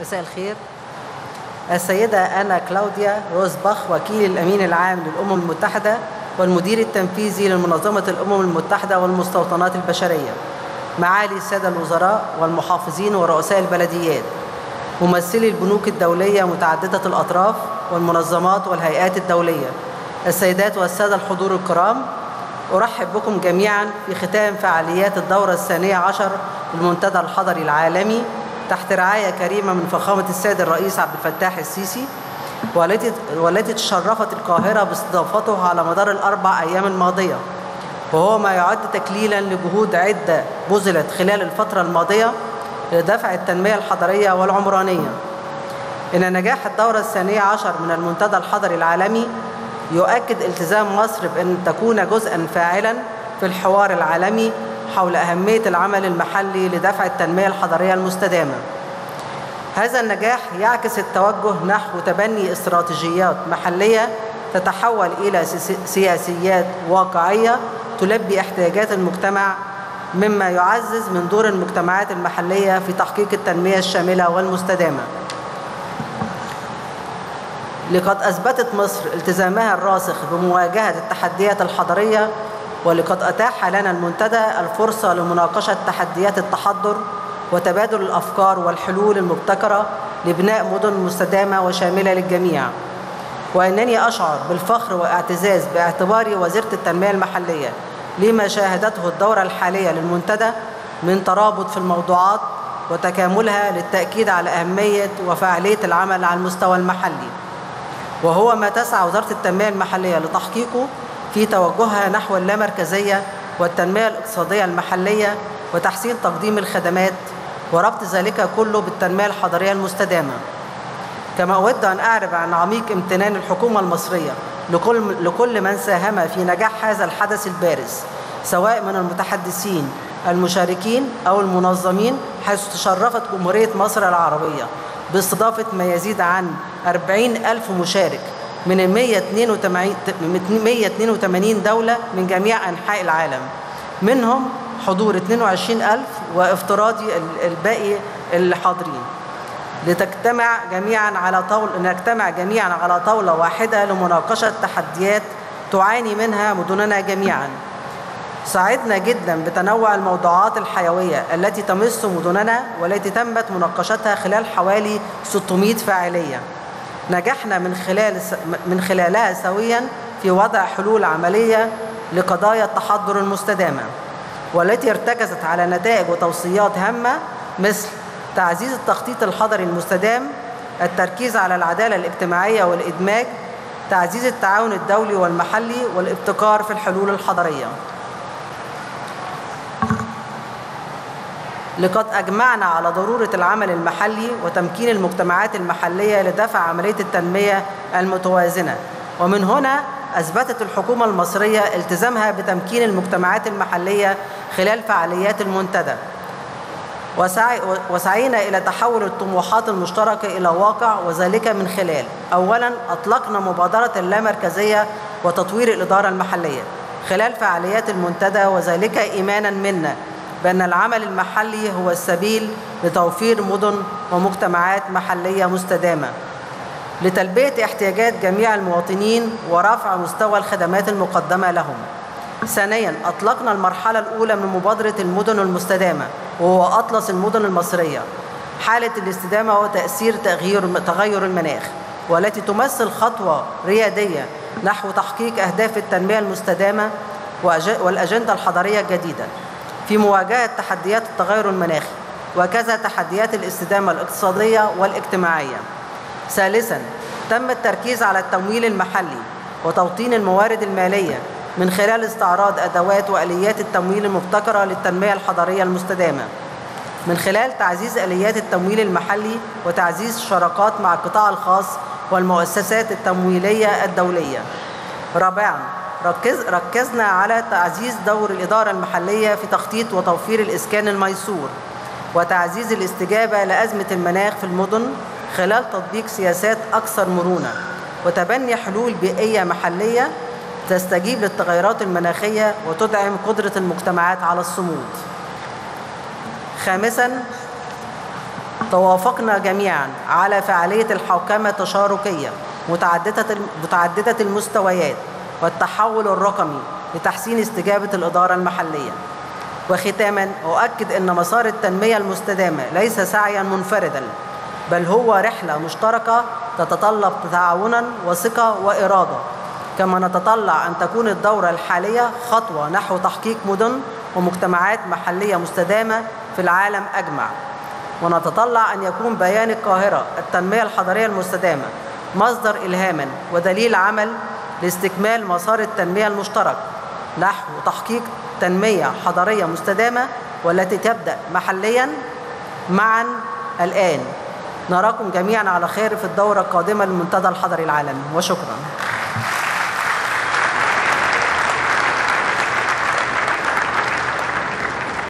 مساء الخير. السيدة أنا كلاوديا روزباخ وكيل الأمين العام للأمم المتحدة والمدير التنفيذي لمنظمة الأمم المتحدة والمستوطنات البشرية. معالي السادة الوزراء والمحافظين ورؤساء البلديات. ممثلي البنوك الدولية متعددة الأطراف والمنظمات والهيئات الدولية. السيدات والسادة الحضور الكرام أرحب بكم جميعا في ختام فعاليات الدورة الثانية عشر للمنتدى الحضري العالمي. تحت رعاية كريمة من فخامة السيد الرئيس عبد الفتاح السيسي والتي والتي تشرفت القاهرة باستضافته على مدار الأربع أيام الماضية وهو ما يعد تكليلا لجهود عدة بذلت خلال الفترة الماضية لدفع التنمية الحضرية والعمرانية. إن نجاح الدورة الثانية عشر من المنتدى الحضري العالمي يؤكد التزام مصر بأن تكون جزءا فاعلا في الحوار العالمي حول أهمية العمل المحلي لدفع التنمية الحضرية المستدامة. هذا النجاح يعكس التوجه نحو تبني استراتيجيات محلية تتحول إلى سياسيات واقعية تلبي احتياجات المجتمع مما يعزز من دور المجتمعات المحلية في تحقيق التنمية الشاملة والمستدامة. لقد أثبتت مصر التزامها الراسخ بمواجهة التحديات الحضرية ولقد أتاح لنا المنتدى الفرصة لمناقشة تحديات التحضر وتبادل الأفكار والحلول المبتكرة لبناء مدن مستدامة وشاملة للجميع. وأنني أشعر بالفخر واعتزاز باعتباري وزيرة التنمية المحلية لما شاهدته الدورة الحالية للمنتدى من ترابط في الموضوعات وتكاملها للتأكيد على أهمية وفعالية العمل على المستوى المحلي. وهو ما تسعى وزارة التنمية المحلية لتحقيقه في توجهها نحو اللامركزية والتنمية الاقتصادية المحلية وتحسين تقديم الخدمات وربط ذلك كله بالتنمية الحضرية المستدامة. كما أود أن أعرب عن عميق امتنان الحكومة المصرية لكل, لكل من ساهم في نجاح هذا الحدث البارز سواء من المتحدثين المشاركين أو المنظمين حيث تشرفت جمهورية مصر العربية باستضافة ما يزيد عن 40 ألف مشارك. من 182 دولة من جميع أنحاء العالم. منهم حضور 22 ألف وافتراضي الباقي الحاضرين. لتجتمع جميعا على طاولة نجتمع جميعا على طاولة واحدة لمناقشة تحديات تعاني منها مدننا جميعا. سعدنا جدا بتنوع الموضوعات الحيوية التي تمس مدننا والتي تمت مناقشتها خلال حوالي 600 فاعلية. نجحنا من خلال من خلالها سويا في وضع حلول عملية لقضايا التحضر المستدامة والتي ارتكزت على نتائج وتوصيات هامة مثل تعزيز التخطيط الحضري المستدام التركيز على العدالة الاجتماعية والإدماج تعزيز التعاون الدولي والمحلي والابتكار في الحلول الحضرية. لقد أجمعنا على ضرورة العمل المحلي وتمكين المجتمعات المحلية لدفع عملية التنمية المتوازنة. ومن هنا أثبتت الحكومة المصرية التزامها بتمكين المجتمعات المحلية خلال فعاليات المنتدى. وسعي وسعينا إلى تحول الطموحات المشتركة إلى واقع وذلك من خلال أولا أطلقنا مبادرة اللامركزية وتطوير الإدارة المحلية. خلال فعاليات المنتدى وذلك إيمانا منا. بأن العمل المحلي هو السبيل لتوفير مدن ومجتمعات محلية مستدامة لتلبية احتياجات جميع المواطنين ورفع مستوى الخدمات المقدمة لهم. ثانيا أطلقنا المرحلة الأولى من مبادرة المدن المستدامة وهو أطلس المدن المصرية حالة الاستدامة وتأثير تغيير تغير المناخ والتي تمثل خطوة ريادية نحو تحقيق أهداف التنمية المستدامة والأجندة الحضرية الجديدة. في مواجهة تحديات التغير المناخي وكذا تحديات الاستدامة الاقتصادية والاجتماعية. ثالثا تم التركيز على التمويل المحلي وتوطين الموارد المالية من خلال استعراض أدوات وآليات التمويل المبتكرة للتنمية الحضرية المستدامة. من خلال تعزيز آليات التمويل المحلي وتعزيز الشراكات مع القطاع الخاص والمؤسسات التمويلية الدولية. رابعا ركز ركزنا على تعزيز دور الإدارة المحلية في تخطيط وتوفير الإسكان الميسور وتعزيز الاستجابة لأزمة المناخ في المدن خلال تطبيق سياسات أكثر مرونة وتبني حلول بيئية محلية تستجيب للتغيرات المناخية وتدعم قدرة المجتمعات على الصمود. خامساً توافقنا جميعا على فعالية الحوكمة التشاركية متعددة المستويات والتحول الرقمي لتحسين استجابة الإدارة المحلية. وختاما أؤكد أن مسار التنمية المستدامة ليس سعيا منفردا بل هو رحلة مشتركة تتطلب تعاونا وثقة وإرادة. كما نتطلع أن تكون الدورة الحالية خطوة نحو تحقيق مدن ومجتمعات محلية مستدامة في العالم أجمع. ونتطلع أن يكون بيان القاهرة التنمية الحضرية المستدامة مصدر إلهام ودليل عمل لاستكمال مسار التنمية المشترك نحو تحقيق تنمية حضرية مستدامة والتي تبدأ محليا معا الآن. نراكم جميعا على خير في الدورة القادمة للمنتدى الحضري العالمي وشكرا.